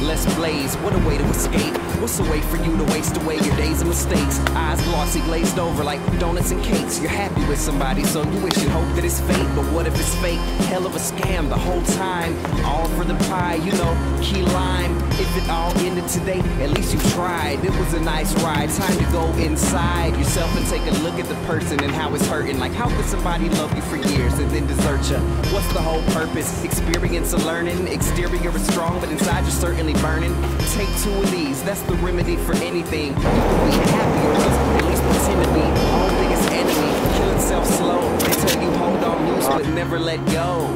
just blaze. What a way to escape. What's a way for you to waste away your days and mistakes? Eyes glossy, glazed over like donuts and cakes. You're happy with somebody, so you wish and hope that it's fake. But what if it's fake? Hell of a scam the whole time. All for the pie, you know, key lime. If it all ended today, at least you tried. It was a nice ride. Time to go inside yourself and take a look at the person and how it's hurting. Like, how could somebody love you for years and then What's the whole purpose? Experience and learning. Exterior is strong, but inside you're certainly burning. Take two of these, that's the remedy for anything. You can be happy or just at least pretend to be. Own biggest enemy, Kill self slow. They tell you hold on loose, but never let go.